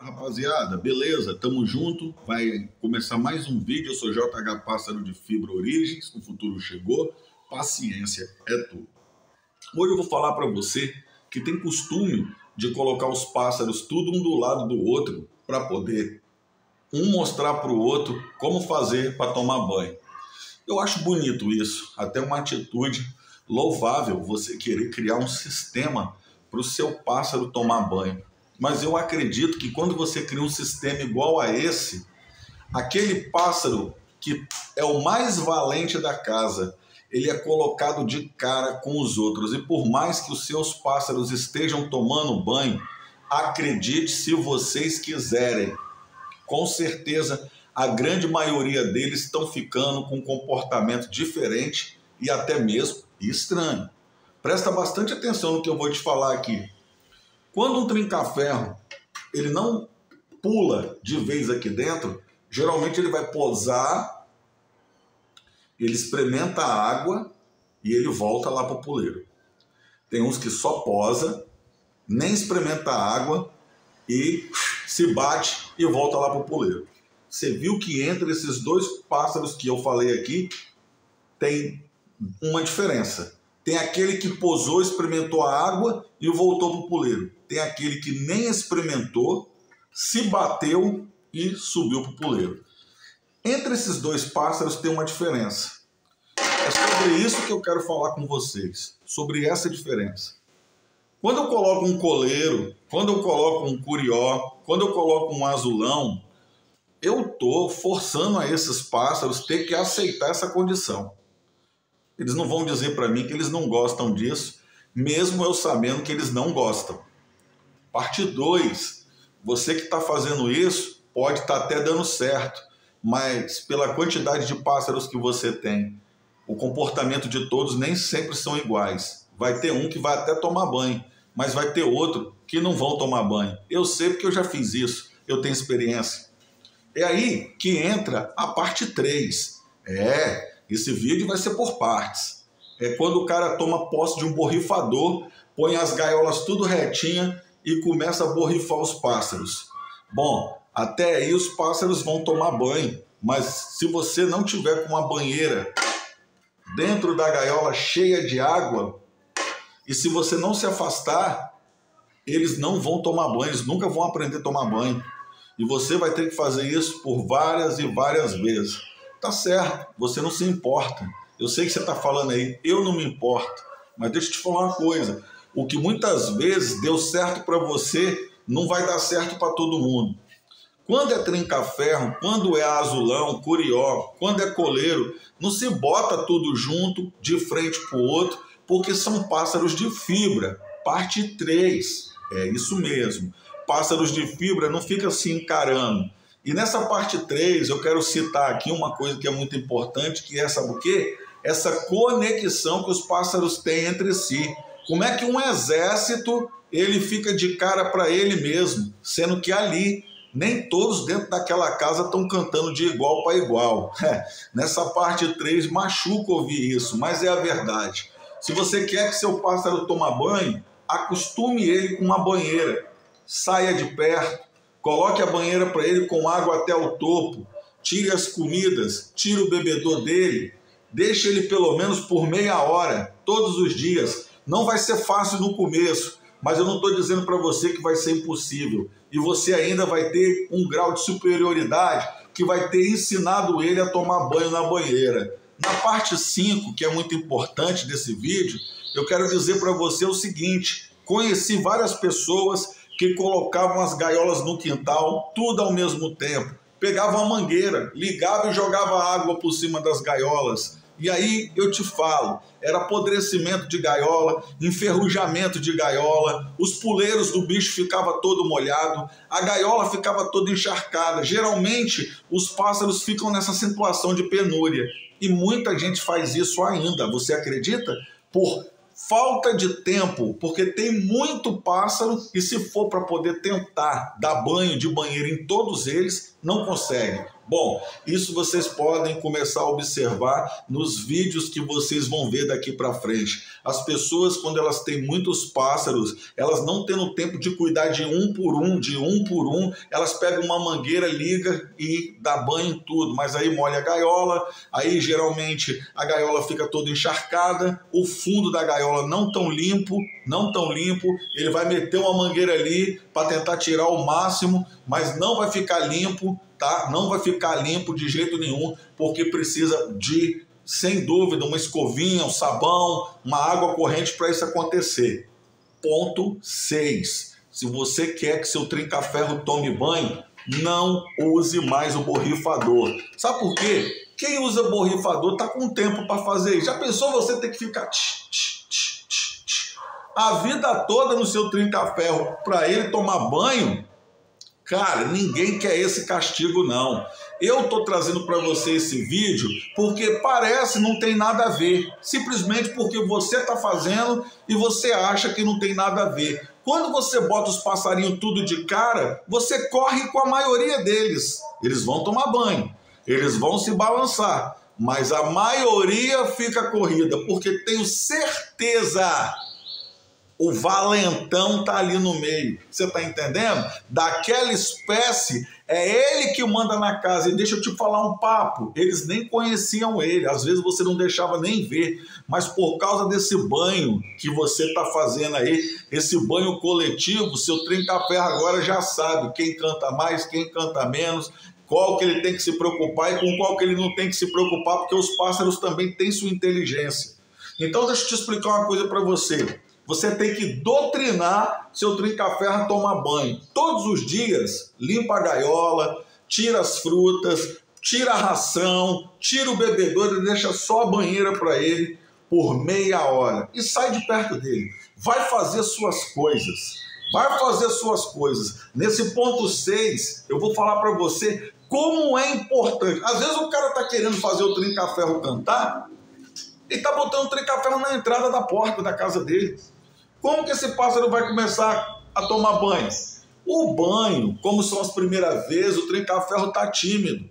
Rapaziada, beleza? Tamo junto. Vai começar mais um vídeo. Eu sou JH Pássaro de Fibra Origens. O futuro chegou. Paciência é tudo. Hoje eu vou falar para você que tem costume de colocar os pássaros tudo um do lado do outro para poder um mostrar para o outro como fazer para tomar banho. Eu acho bonito isso, até uma atitude louvável você querer criar um sistema para o seu pássaro tomar banho. Mas eu acredito que quando você cria um sistema igual a esse, aquele pássaro que é o mais valente da casa, ele é colocado de cara com os outros. E por mais que os seus pássaros estejam tomando banho, acredite se vocês quiserem, com certeza a grande maioria deles estão ficando com um comportamento diferente e até mesmo estranho. Presta bastante atenção no que eu vou te falar aqui. Quando um trinca-ferro ele não pula de vez aqui dentro, geralmente ele vai posar, ele experimenta a água e ele volta lá para o puleiro. Tem uns que só posa, nem experimenta a água e se bate e volta lá para o puleiro. Você viu que entre esses dois pássaros que eu falei aqui tem uma diferença. Tem aquele que posou, experimentou a água e voltou para o puleiro. Tem aquele que nem experimentou, se bateu e subiu para o puleiro. Entre esses dois pássaros tem uma diferença. É sobre isso que eu quero falar com vocês, sobre essa diferença. Quando eu coloco um coleiro, quando eu coloco um curió, quando eu coloco um azulão, eu estou forçando a esses pássaros ter que aceitar essa condição. Eles não vão dizer para mim que eles não gostam disso, mesmo eu sabendo que eles não gostam. Parte 2. Você que está fazendo isso pode estar tá até dando certo, mas pela quantidade de pássaros que você tem, o comportamento de todos nem sempre são iguais. Vai ter um que vai até tomar banho, mas vai ter outro que não vão tomar banho. Eu sei porque eu já fiz isso, eu tenho experiência. É aí que entra a parte 3. É, esse vídeo vai ser por partes. É quando o cara toma posse de um borrifador, põe as gaiolas tudo retinha e começa a borrifar os pássaros. Bom, até aí os pássaros vão tomar banho, mas se você não tiver com uma banheira dentro da gaiola cheia de água, e se você não se afastar, eles não vão tomar banho, eles nunca vão aprender a tomar banho. E você vai ter que fazer isso por várias e várias vezes. Tá certo, você não se importa. Eu sei que você está falando aí, eu não me importo. Mas deixa eu te falar uma coisa: o que muitas vezes deu certo para você não vai dar certo para todo mundo. Quando é trinca-ferro, quando é azulão, curió, quando é coleiro, não se bota tudo junto, de frente para o outro, porque são pássaros de fibra. Parte 3. É isso mesmo. Pássaros de fibra não fica se encarando. E nessa parte 3, eu quero citar aqui uma coisa que é muito importante, que é, sabe o quê? Essa conexão que os pássaros têm entre si. Como é que um exército ele fica de cara para ele mesmo, sendo que ali nem todos dentro daquela casa estão cantando de igual para igual. É, nessa parte 3 machuca ouvir isso, mas é a verdade. Se você quer que seu pássaro tome banho, acostume ele com uma banheira. Saia de perto, Coloque a banheira para ele com água até o topo. Tire as comidas, tire o bebedor dele. Deixe ele pelo menos por meia hora, todos os dias. Não vai ser fácil no começo, mas eu não estou dizendo para você que vai ser impossível. E você ainda vai ter um grau de superioridade que vai ter ensinado ele a tomar banho na banheira. Na parte 5, que é muito importante desse vídeo, eu quero dizer para você o seguinte: conheci várias pessoas que colocavam as gaiolas no quintal, tudo ao mesmo tempo. Pegava a mangueira, ligava e jogava água por cima das gaiolas. E aí eu te falo, era apodrecimento de gaiola, enferrujamento de gaiola, os puleiros do bicho ficava todo molhado, a gaiola ficava toda encharcada. Geralmente os pássaros ficam nessa situação de penúria e muita gente faz isso ainda. Você acredita? Por falta de tempo, porque tem muito pássaro e se for para poder tentar dar banho de banheiro em todos eles, não consegue. Bom, isso vocês podem começar a observar nos vídeos que vocês vão ver daqui para frente. As pessoas, quando elas têm muitos pássaros, elas não tendo tempo de cuidar de um por um, de um por um, elas pegam uma mangueira, liga e dá banho em tudo. Mas aí molha a gaiola, aí geralmente a gaiola fica toda encharcada, o fundo da gaiola não tão limpo, não tão limpo, ele vai meter uma mangueira ali para tentar tirar o máximo, mas não vai ficar limpo tá? Não vai ficar limpo de jeito nenhum, porque precisa de, sem dúvida, uma escovinha, um sabão, uma água corrente para isso acontecer. Ponto 6. Se você quer que seu trinca-ferro tome banho, não use mais o borrifador. Sabe por quê? Quem usa borrifador está com tempo para fazer isso. Já pensou você ter que ficar a vida toda no seu trinca-ferro para ele tomar banho? Cara, ninguém quer esse castigo, não. Eu estou trazendo para você esse vídeo porque parece não tem nada a ver. Simplesmente porque você está fazendo e você acha que não tem nada a ver. Quando você bota os passarinhos tudo de cara, você corre com a maioria deles. Eles vão tomar banho, eles vão se balançar, mas a maioria fica corrida, porque tenho certeza o valentão tá ali no meio. Você tá entendendo? Daquela espécie, é ele que manda na casa. E deixa eu te falar um papo. Eles nem conheciam ele. Às vezes você não deixava nem ver. Mas por causa desse banho que você tá fazendo aí, esse banho coletivo, seu trinca-ferro agora já sabe quem canta mais, quem canta menos, qual que ele tem que se preocupar e com qual que ele não tem que se preocupar, porque os pássaros também têm sua inteligência. Então deixa eu te explicar uma coisa para você. Você tem que doutrinar seu trinca-ferro a tomar banho. Todos os dias, limpa a gaiola, tira as frutas, tira a ração, tira o bebedouro e deixa só a banheira para ele por meia hora. E sai de perto dele. Vai fazer suas coisas. Vai fazer suas coisas. Nesse ponto 6, eu vou falar para você como é importante. Às vezes o cara está querendo fazer o trinca-ferro cantar e está botando o trinca-ferro na entrada da porta da casa dele. Como que esse pássaro vai começar a tomar banho? O banho, como são as primeiras vezes, o trinca-ferro está tímido.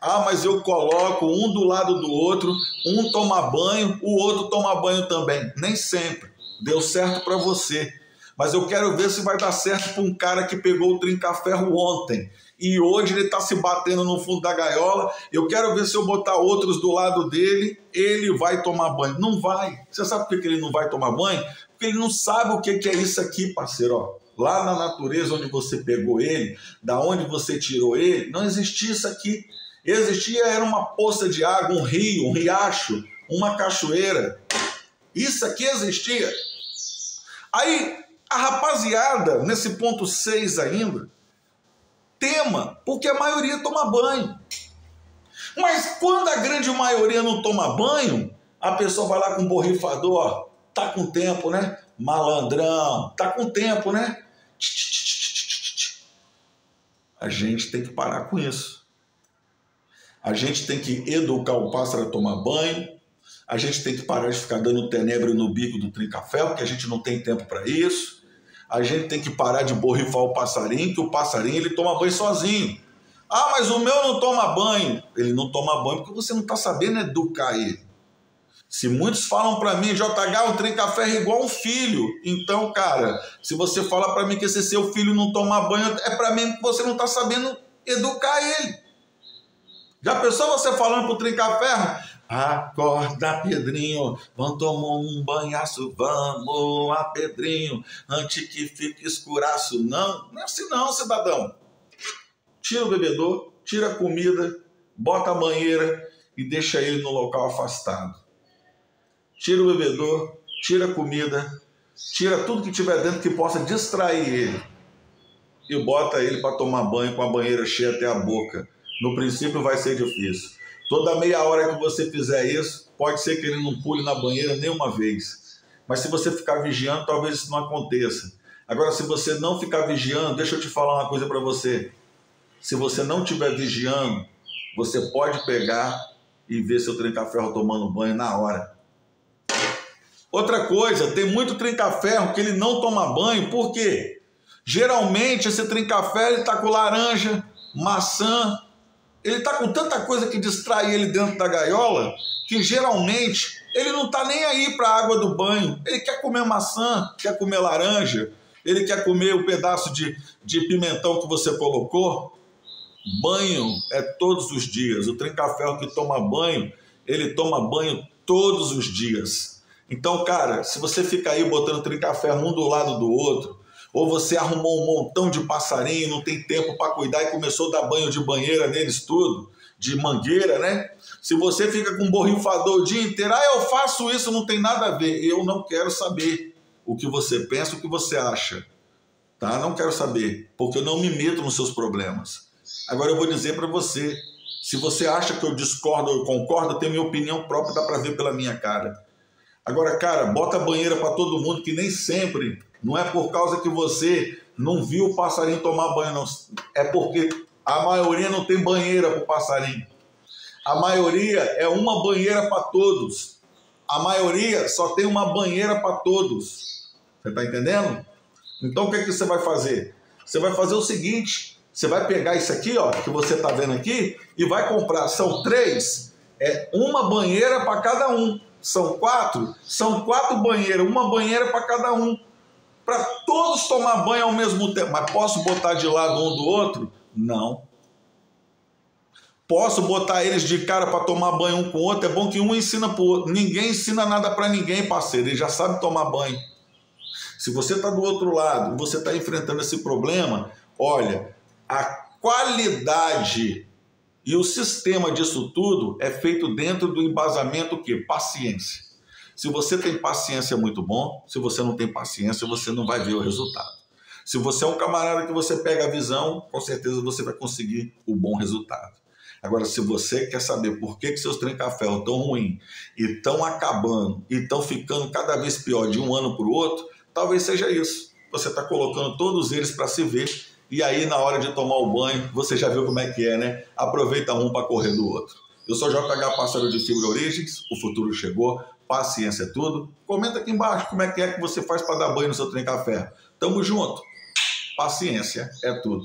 Ah, mas eu coloco um do lado do outro, um toma banho, o outro toma banho também. Nem sempre. Deu certo para você. Mas eu quero ver se vai dar certo para um cara que pegou o trinca-ferro ontem e hoje ele está se batendo no fundo da gaiola. Eu quero ver se eu botar outros do lado dele, ele vai tomar banho. Não vai. Você sabe por que ele não vai tomar banho? porque ele não sabe o que é isso aqui, parceiro. Lá na natureza onde você pegou ele, da onde você tirou ele, não existia isso aqui. Existia era uma poça de água, um rio, um riacho, uma cachoeira. Isso aqui existia. Aí a rapaziada, nesse ponto 6 ainda, tema, porque a maioria toma banho. Mas quando a grande maioria não toma banho, a pessoa vai lá com um borrifador, Tá com tempo, né? Malandrão, tá com tempo, né? A gente tem que parar com isso. A gente tem que educar o pássaro a tomar banho. A gente tem que parar de ficar dando tenebro no bico do trincafé, porque a gente não tem tempo para isso. A gente tem que parar de borrifar o passarinho, que o passarinho ele toma banho sozinho. Ah, mas o meu não toma banho. Ele não toma banho porque você não está sabendo educar ele. Se muitos falam para mim, JH, o trinca-ferro é igual um filho. Então, cara, se você fala para mim que esse seu filho não toma banho, é para mim que você não está sabendo educar ele. Já pensou você falando pro trinca-ferro? Acorda, Pedrinho, vamos tomar um banhaço, vamos, a Pedrinho, antes que fique escuraço. Não, não é assim não, cidadão. Tira o bebedor, tira a comida, bota a banheira e deixa ele no local afastado tira o bebedor, tira a comida, tira tudo que tiver dentro que possa distrair ele e bota ele para tomar banho com a banheira cheia até a boca. No princípio vai ser difícil. Toda meia hora que você fizer isso, pode ser que ele não pule na banheira nenhuma vez. Mas se você ficar vigiando, talvez isso não aconteça. Agora, se você não ficar vigiando, deixa eu te falar uma coisa para você. Se você não estiver vigiando, você pode pegar e ver seu trenca-ferro tomando banho na hora. Outra coisa, tem muito trinca-ferro que ele não toma banho, por quê? Geralmente esse trinca-ferro está com laranja, maçã, Ele está com tanta coisa que distrai ele dentro da gaiola que geralmente ele não está nem aí para a água do banho. Ele quer comer maçã, quer comer laranja, ele quer comer o um pedaço de, de pimentão que você colocou. Banho é todos os dias. O trinca-ferro que toma banho, ele toma banho todos os dias. Então, cara, se você fica aí botando trinca-ferro um do lado do outro, ou você arrumou um montão de passarinho, não tem tempo para cuidar e começou a dar banho de banheira neles tudo, de mangueira, né? Se você fica com um borrifador o dia inteiro, ah, eu faço isso, não tem nada a ver. Eu não quero saber o que você pensa, o que você acha. Tá? Não quero saber, porque eu não me meto nos seus problemas. Agora eu vou dizer para você, se você acha que eu discordo ou concordo, tem minha opinião própria, dá para ver pela minha cara. Agora, cara, bota banheira para todo mundo, que nem sempre não é por causa que você não viu o passarinho tomar banho, não. É porque a maioria não tem banheira para o passarinho. A maioria é uma banheira para todos. A maioria só tem uma banheira para todos. Você está entendendo? Então o que, é que você vai fazer? Você vai fazer o seguinte: você vai pegar isso aqui, ó, que você está vendo aqui, e vai comprar. São três, é uma banheira para cada um. São quatro, são quatro banheiras, uma banheira para cada um para todos tomar banho ao mesmo tempo. Mas posso botar de lado um do outro? Não. Posso botar eles de cara para tomar banho um com o outro? É bom que um ensina para o outro. Ninguém ensina nada para ninguém, parceiro. Ele já sabe tomar banho. Se você está do outro lado, você está enfrentando esse problema, olha, a qualidade e o sistema disso tudo é feito dentro do embasamento que paciência. Se você tem paciência, é muito bom. Se você não tem paciência, você não vai ver o resultado. Se você é um camarada que você pega a visão, com certeza você vai conseguir o bom resultado. Agora, se você quer saber por que, que seus trencaféus estão ruins e estão acabando e estão ficando cada vez pior de um ano para o outro, talvez seja isso. Você está colocando todos eles para se ver e aí na hora de tomar o banho, você já viu como é que é, né? Aproveita um para correr do outro. Eu sou JH Pássaro de Fibra Origens, o futuro chegou paciência é tudo. Comenta aqui embaixo como é que é que você faz para dar banho no seu trem café. Tamo junto. Paciência é tudo.